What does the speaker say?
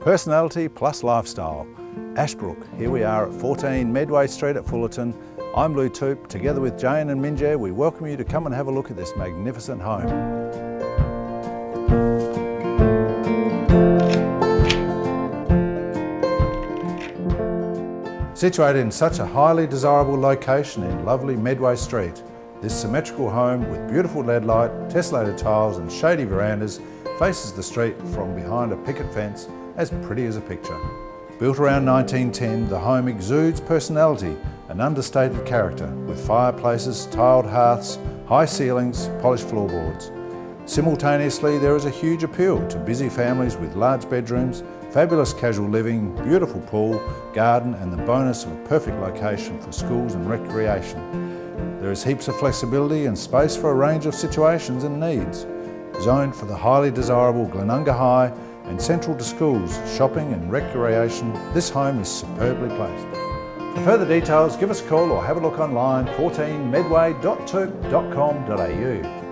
Personality plus lifestyle. Ashbrook, here we are at 14 Medway Street at Fullarton. I'm Lew Toop. Together with Jane and Minjay, we welcome you to come and have a look at this magnificent home. Situated in such a highly desirable location in lovely Medway Street, this symmetrical home with beautiful leadlight, tessellated tiles and shady verandas faces the street from behind a picket fence as pretty as a picture. Built around 1910, the home exudes personality and understated character with fireplaces, tiled hearths, high ceilings, polished floorboards. Simultaneously, there is a huge appeal to busy families with large bedrooms, fabulous casual living, beautiful pool, garden and the bonus of a perfect location for schools and recreation. There is heaps of flexibility and space for a range of situations and needs. Zoned for the highly desirable Glenunga High and central to schools, shopping and recreation, this home is superbly placed. For further details, give us a call or have a look online 14medway.toop.com.au.